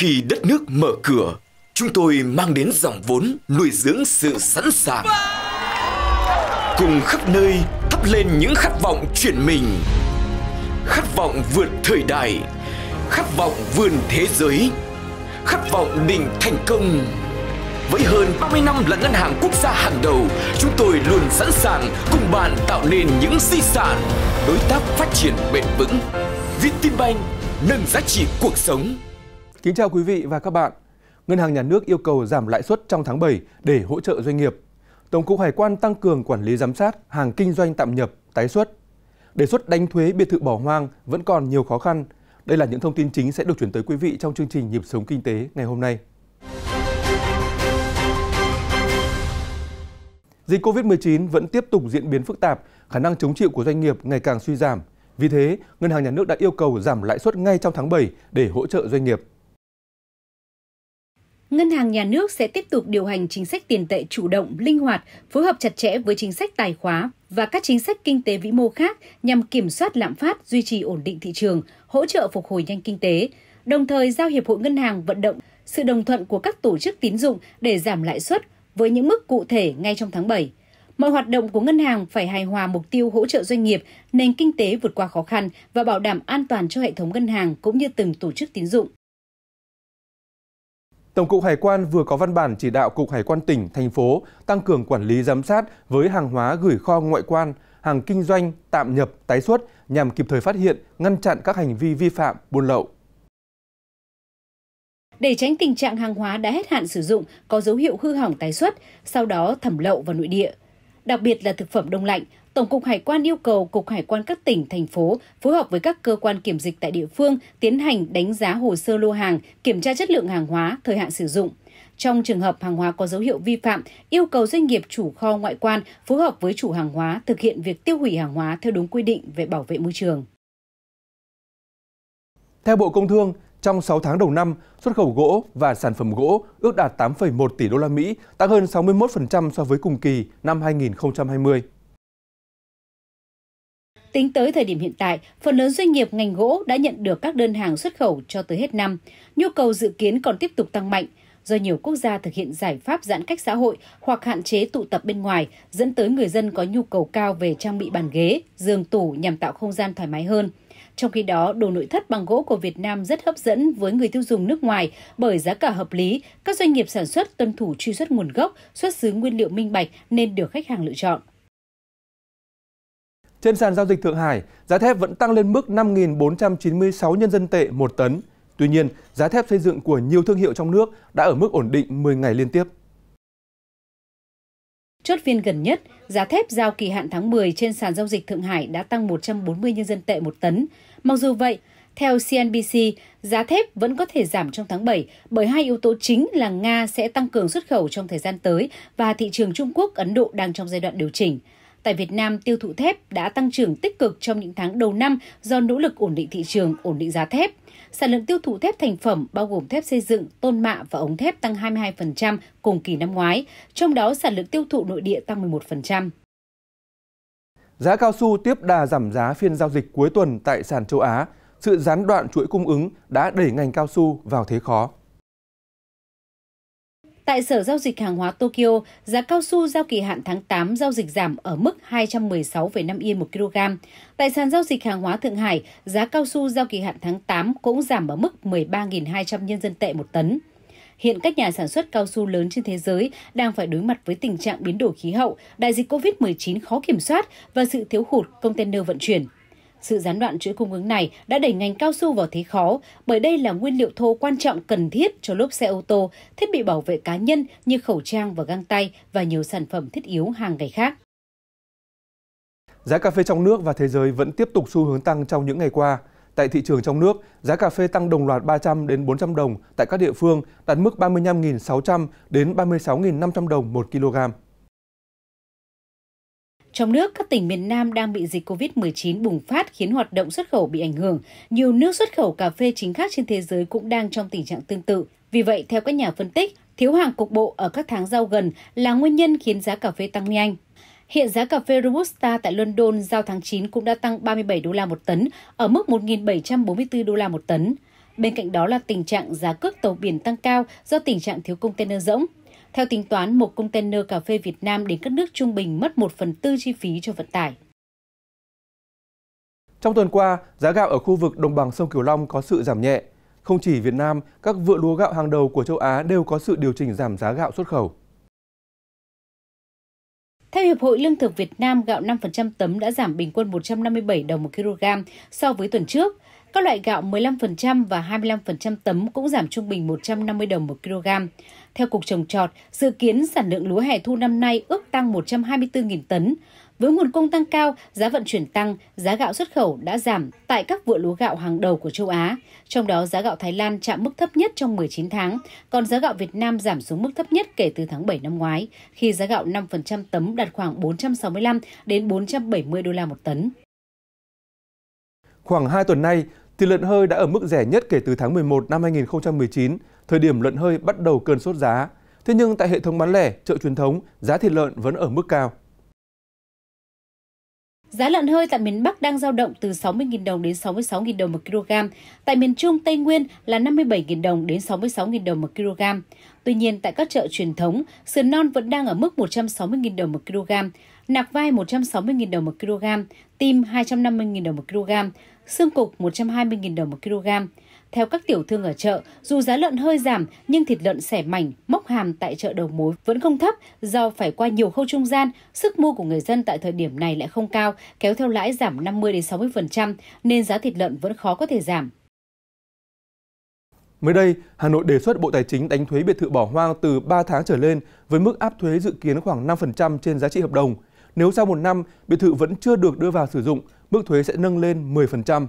Khi đất nước mở cửa, chúng tôi mang đến dòng vốn nuôi dưỡng sự sẵn sàng. Cùng khắp nơi thắp lên những khát vọng chuyển mình. Khát vọng vượt thời đại, khát vọng vươn thế giới, khát vọng định thành công. Với hơn 30 năm là ngân hàng quốc gia hàng đầu, chúng tôi luôn sẵn sàng cùng bạn tạo nên những di sản, đối tác phát triển bền vững. Vietinbank nâng giá trị cuộc sống. Kính chào quý vị và các bạn. Ngân hàng Nhà nước yêu cầu giảm lãi suất trong tháng 7 để hỗ trợ doanh nghiệp. Tổng cục Hải quan tăng cường quản lý giám sát hàng kinh doanh tạm nhập, tái xuất. Đề xuất đánh thuế biệt thự bỏ hoang vẫn còn nhiều khó khăn. Đây là những thông tin chính sẽ được chuyển tới quý vị trong chương trình Nhịp sống kinh tế ngày hôm nay. Dịch COVID-19 vẫn tiếp tục diễn biến phức tạp, khả năng chống chịu của doanh nghiệp ngày càng suy giảm. Vì thế, Ngân hàng Nhà nước đã yêu cầu giảm lãi suất ngay trong tháng 7 để hỗ trợ doanh nghiệp. Ngân hàng Nhà nước sẽ tiếp tục điều hành chính sách tiền tệ chủ động, linh hoạt, phối hợp chặt chẽ với chính sách tài khóa và các chính sách kinh tế vĩ mô khác nhằm kiểm soát lạm phát, duy trì ổn định thị trường, hỗ trợ phục hồi nhanh kinh tế, đồng thời giao Hiệp hội Ngân hàng vận động sự đồng thuận của các tổ chức tín dụng để giảm lãi suất với những mức cụ thể ngay trong tháng 7. Mọi hoạt động của ngân hàng phải hài hòa mục tiêu hỗ trợ doanh nghiệp, nền kinh tế vượt qua khó khăn và bảo đảm an toàn cho hệ thống ngân hàng cũng như từng tổ chức tín dụng. Tổng cục Hải quan vừa có văn bản chỉ đạo Cục Hải quan tỉnh, thành phố tăng cường quản lý giám sát với hàng hóa gửi kho ngoại quan, hàng kinh doanh, tạm nhập, tái xuất nhằm kịp thời phát hiện, ngăn chặn các hành vi vi phạm, buôn lậu. Để tránh tình trạng hàng hóa đã hết hạn sử dụng, có dấu hiệu hư hỏng tái xuất, sau đó thẩm lậu vào nội địa, đặc biệt là thực phẩm đông lạnh, Tổng cục Hải quan yêu cầu Cục Hải quan các tỉnh, thành phố phối hợp với các cơ quan kiểm dịch tại địa phương tiến hành đánh giá hồ sơ lô hàng, kiểm tra chất lượng hàng hóa, thời hạn sử dụng. Trong trường hợp hàng hóa có dấu hiệu vi phạm, yêu cầu doanh nghiệp chủ kho ngoại quan phối hợp với chủ hàng hóa thực hiện việc tiêu hủy hàng hóa theo đúng quy định về bảo vệ môi trường. Theo Bộ Công Thương, trong 6 tháng đầu năm, xuất khẩu gỗ và sản phẩm gỗ ước đạt 8,1 tỷ đô la Mỹ, tăng hơn 61% so với cùng kỳ năm 2020. Tính tới thời điểm hiện tại, phần lớn doanh nghiệp ngành gỗ đã nhận được các đơn hàng xuất khẩu cho tới hết năm. Nhu cầu dự kiến còn tiếp tục tăng mạnh do nhiều quốc gia thực hiện giải pháp giãn cách xã hội hoặc hạn chế tụ tập bên ngoài, dẫn tới người dân có nhu cầu cao về trang bị bàn ghế, giường tủ nhằm tạo không gian thoải mái hơn. Trong khi đó, đồ nội thất bằng gỗ của Việt Nam rất hấp dẫn với người tiêu dùng nước ngoài bởi giá cả hợp lý, các doanh nghiệp sản xuất tuân thủ truy xuất nguồn gốc, xuất xứ nguyên liệu minh bạch nên được khách hàng lựa chọn. Trên sàn giao dịch Thượng Hải, giá thép vẫn tăng lên mức 5.496 nhân dân tệ một tấn. Tuy nhiên, giá thép xây dựng của nhiều thương hiệu trong nước đã ở mức ổn định 10 ngày liên tiếp. Chốt phiên gần nhất, giá thép giao kỳ hạn tháng 10 trên sàn giao dịch Thượng Hải đã tăng 140 nhân dân tệ một tấn. Mặc dù vậy, theo CNBC, giá thép vẫn có thể giảm trong tháng 7 bởi hai yếu tố chính là Nga sẽ tăng cường xuất khẩu trong thời gian tới và thị trường Trung Quốc, Ấn Độ đang trong giai đoạn điều chỉnh. Tại Việt Nam, tiêu thụ thép đã tăng trưởng tích cực trong những tháng đầu năm do nỗ lực ổn định thị trường, ổn định giá thép. Sản lượng tiêu thụ thép thành phẩm bao gồm thép xây dựng, tôn mạ và ống thép tăng 22% cùng kỳ năm ngoái, trong đó sản lượng tiêu thụ nội địa tăng 11%. Giá cao su tiếp đà giảm giá phiên giao dịch cuối tuần tại sàn châu Á. Sự gián đoạn chuỗi cung ứng đã đẩy ngành cao su vào thế khó. Tại Sở Giao dịch Hàng hóa Tokyo, giá cao su giao kỳ hạn tháng 8 giao dịch giảm ở mức 216,5 yên một kg. Tại sàn giao dịch hàng hóa Thượng Hải, giá cao su giao kỳ hạn tháng 8 cũng giảm ở mức 13.200 nhân dân tệ một tấn. Hiện các nhà sản xuất cao su lớn trên thế giới đang phải đối mặt với tình trạng biến đổi khí hậu, đại dịch COVID-19 khó kiểm soát và sự thiếu hụt container vận chuyển. Sự gián đoạn chuỗi cung ứng này đã đẩy ngành cao su vào thế khó bởi đây là nguyên liệu thô quan trọng cần thiết cho lốp xe ô tô, thiết bị bảo vệ cá nhân như khẩu trang và găng tay và nhiều sản phẩm thiết yếu hàng ngày khác. Giá cà phê trong nước và thế giới vẫn tiếp tục xu hướng tăng trong những ngày qua. Tại thị trường trong nước, giá cà phê tăng đồng loạt 300 đến 400 đồng tại các địa phương, đạt mức 35.600 đến 36.500 đồng một kg. Trong nước, các tỉnh miền Nam đang bị dịch COVID-19 bùng phát khiến hoạt động xuất khẩu bị ảnh hưởng. Nhiều nước xuất khẩu cà phê chính khác trên thế giới cũng đang trong tình trạng tương tự. Vì vậy, theo các nhà phân tích, thiếu hàng cục bộ ở các tháng giao gần là nguyên nhân khiến giá cà phê tăng nhanh. Hiện giá cà phê Robusta tại London giao tháng 9 cũng đã tăng 37 đô la một tấn, ở mức 1.744 đô la một tấn. Bên cạnh đó là tình trạng giá cước tàu biển tăng cao do tình trạng thiếu container rỗng. Theo tính toán, một container cà phê Việt Nam đến các nước trung bình mất 1 phần tư chi phí cho vận tải. Trong tuần qua, giá gạo ở khu vực đồng bằng sông Cửu Long có sự giảm nhẹ. Không chỉ Việt Nam, các vựa lúa gạo hàng đầu của châu Á đều có sự điều chỉnh giảm giá gạo xuất khẩu. Theo Hiệp hội Lương thực Việt Nam, gạo 5% tấm đã giảm bình quân 157 đồng một kg so với tuần trước. Các loại gạo 15% và 25% tấm cũng giảm trung bình 150 đồng một kg. Theo Cục Trồng Trọt, dự kiến sản lượng lúa hè thu năm nay ước tăng 124.000 tấn. Với nguồn cung tăng cao, giá vận chuyển tăng, giá gạo xuất khẩu đã giảm tại các vựa lúa gạo hàng đầu của châu Á. Trong đó, giá gạo Thái Lan chạm mức thấp nhất trong 19 tháng, còn giá gạo Việt Nam giảm xuống mức thấp nhất kể từ tháng 7 năm ngoái, khi giá gạo 5% tấm đạt khoảng 465 đến 470 đô la một tấn. Khoảng 2 tuần nay, thịt lợn hơi đã ở mức rẻ nhất kể từ tháng 11 năm 2019, thời điểm lợn hơi bắt đầu cơn sốt giá. Thế nhưng tại hệ thống bán lẻ, chợ truyền thống, giá thịt lợn vẫn ở mức cao. Giá lợn hơi tại miền Bắc đang dao động từ 60.000 đồng đến 66.000 đồng một kg. Tại miền Trung, Tây Nguyên là 57.000 đồng đến 66.000 đồng một kg. Tuy nhiên, tại các chợ truyền thống, sườn non vẫn đang ở mức 160.000 đồng một kg, nạc vai 160.000 đồng một kg, tim 250.000 đồng một kg, xương cục 120.000 đồng một kg. Theo các tiểu thương ở chợ, dù giá lợn hơi giảm nhưng thịt lợn xẻ mảnh, móc hàm tại chợ đầu mối vẫn không thấp do phải qua nhiều khâu trung gian, sức mua của người dân tại thời điểm này lại không cao, kéo theo lãi giảm 50 đến 60% nên giá thịt lợn vẫn khó có thể giảm. Mới đây, Hà Nội đề xuất Bộ Tài chính đánh thuế biệt thự bỏ hoang từ 3 tháng trở lên với mức áp thuế dự kiến khoảng 5% trên giá trị hợp đồng. Nếu sau một năm, biệt thự vẫn chưa được đưa vào sử dụng, mức thuế sẽ nâng lên 10%.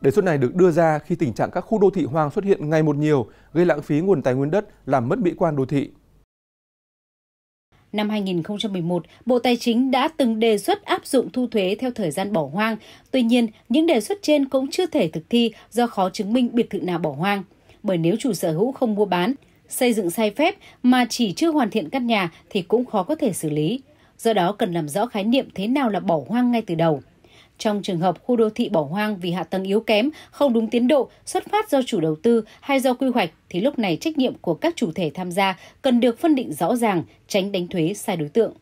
Đề xuất này được đưa ra khi tình trạng các khu đô thị hoang xuất hiện ngày một nhiều, gây lãng phí nguồn tài nguyên đất, làm mất mỹ quan đô thị. Năm 2011, Bộ Tài chính đã từng đề xuất áp dụng thu thuế theo thời gian bỏ hoang. Tuy nhiên, những đề xuất trên cũng chưa thể thực thi do khó chứng minh biệt thự nào bỏ hoang. Bởi nếu chủ sở hữu không mua bán, xây dựng sai phép mà chỉ chưa hoàn thiện căn nhà thì cũng khó có thể xử lý. Do đó cần làm rõ khái niệm thế nào là bỏ hoang ngay từ đầu. Trong trường hợp khu đô thị bỏ hoang vì hạ tầng yếu kém, không đúng tiến độ, xuất phát do chủ đầu tư hay do quy hoạch thì lúc này trách nhiệm của các chủ thể tham gia cần được phân định rõ ràng, tránh đánh thuế sai đối tượng.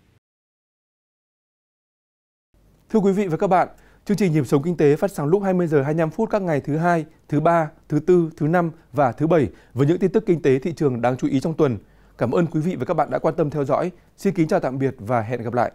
Thưa quý vị và các bạn, chương trình Nhịp sống kinh tế phát sóng lúc 20 giờ 25 phút các ngày thứ hai, thứ ba, thứ tư, thứ năm và thứ bảy với những tin tức kinh tế thị trường đáng chú ý trong tuần. Cảm ơn quý vị và các bạn đã quan tâm theo dõi. Xin kính chào tạm biệt và hẹn gặp lại.